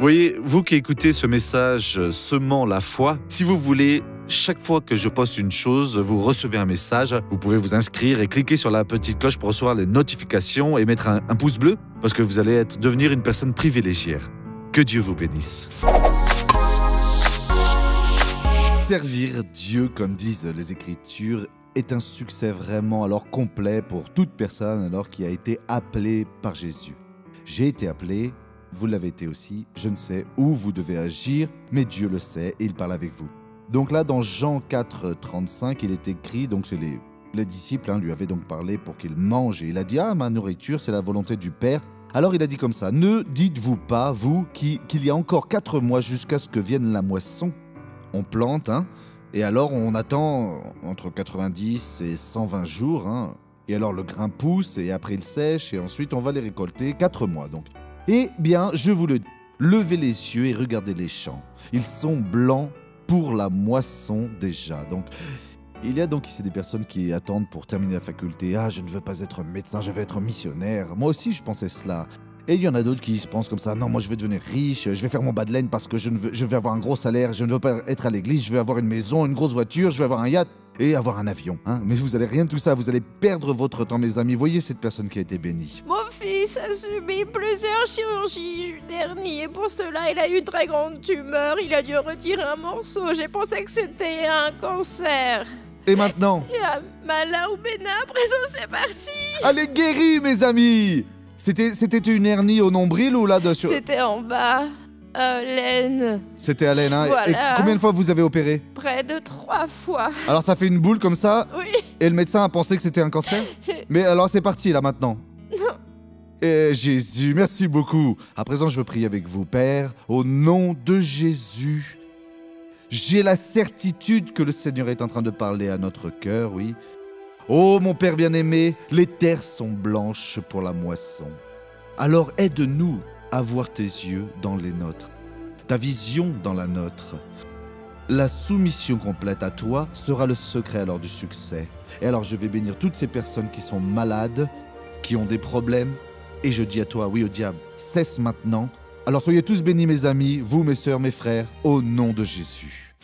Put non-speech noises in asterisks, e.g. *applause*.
voyez, vous qui écoutez ce message euh, semant la foi, si vous voulez, chaque fois que je poste une chose, vous recevez un message. Vous pouvez vous inscrire et cliquer sur la petite cloche pour recevoir les notifications et mettre un, pouce bleu parce que vous allez être, devenir une personne privilégiée. Que Dieu vous bénisse. Servir Dieu, comme disent les Écritures, est un succès vraiment alors complet pour toute personne alors qui a été appelée par Jésus. J'ai été appelé, vous l'avez été aussi, je ne sais où vous devez agir, mais Dieu le sait et il parle avec vous. Donc là, dans Jean 4, 35, il est écrit, donc c'est les, les disciples hein, lui avaient donc parlé pour qu'il mange, et il a dit, ah, ma nourriture, c'est la volonté du Père. Alors il a dit comme ça, ne dites-vous pas, vous, qui- qu'il y a encore quatre mois jusqu'à ce que vienne la moisson On plante, hein, et alors on attend entre 90 et 120 jours, hein, et alors le grain pousse, et après il sèche, et ensuite on va les récolter, quatre mois donc. Eh bien, je vous le dis, levez les yeux et regardez les champs. Ils sont blancs pour la moisson déjà. Donc, il y a donc ici des personnes qui attendent pour terminer la faculté. Ah, je ne veux pas être médecin, je veux être missionnaire. Moi aussi, je pensais cela. Et il y en a d'autres qui se pensent comme ça. Non, moi, je vais devenir riche, je vais faire mon bas de laine parce que je, veux, vais avoir un gros salaire, je ne veux pas être à l'église, je vais avoir une maison, une grosse voiture, je vais avoir un yacht et avoir un avion. hein. Mais vous allez rien de tout ça, vous allez perdre votre temps, mes amis. Voyez cette personne qui a été bénie. Mon fils a subi plusieurs chirurgies dernier et pour cela il a eu une très grande tumeur. Il a dû retirer un morceau. J'ai pensé que c'était un cancer. Et maintenant Et à Mala ou Bénin, à présent c'est parti. Allez, guéri, mes amis C'était c'était une hernie au nombril ou là dessus C'était en bas. Euh, laine. C'était à l'aine, hein Et- Voilà. Et combien de fois vous avez opéré Près de trois fois. Alors ça fait une boule comme ça, Oui. et le médecin a pensé que c'était un cancer *laughs* Mais alors c'est parti là maintenant. Et Jésus, merci beaucoup. À présent, je veux prier avec vous, Père, au nom de Jésus. J'ai la certitude que le Seigneur est en train de parler à notre cœur, oui. Oh mon Père bien-aimé, les terres sont blanches pour la moisson. Alors aide-nous à voir tes yeux dans les nôtres, ta vision dans la nôtre. La soumission complète à toi sera le secret alors du succès. Et alors je vais bénir toutes ces personnes qui sont malades, qui ont des problèmes. Et je dis à toi, oui au diable, cesse maintenant. Alors soyez tous bénis mes amis, vous mes sœurs, mes frères, au nom de Jésus.